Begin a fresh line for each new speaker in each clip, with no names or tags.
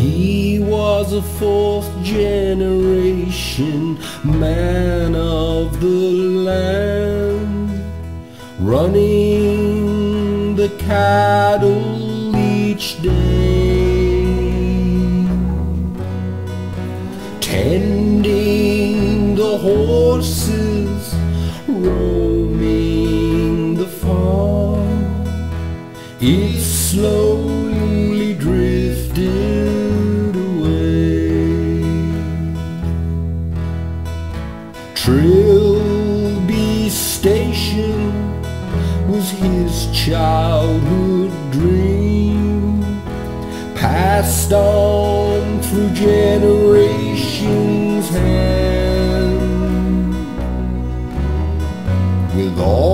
He was a fourth generation man of the land, running the cattle each day, tending the horses, roaming the farm. It slowly his childhood dream, passed on through generations' hand. With all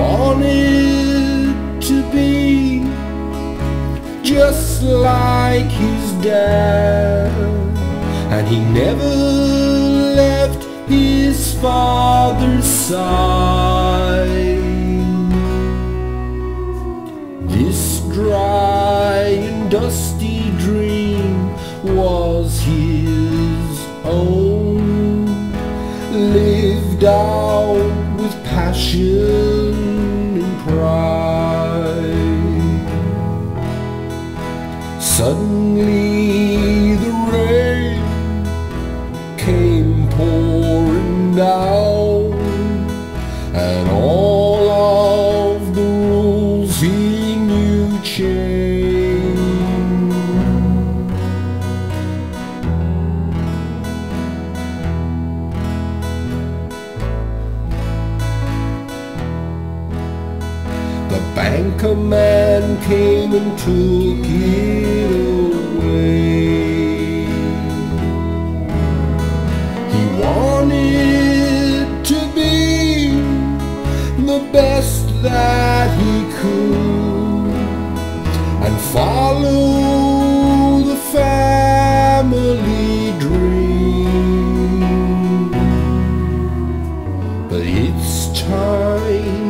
wanted to be just like his dad, and he never left his father's side. This dry and dusty dream was his own, lived out with passion The banker man came and took it away. He wanted to be the best that he could and follow the family dream. But it's time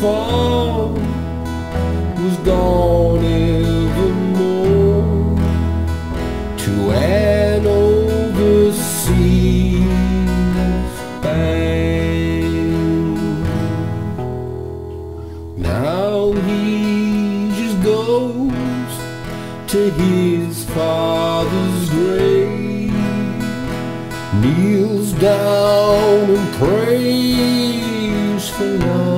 farm was gone evermore to an overseas bank. Now he just goes to his father's grave, kneels down and prays for love.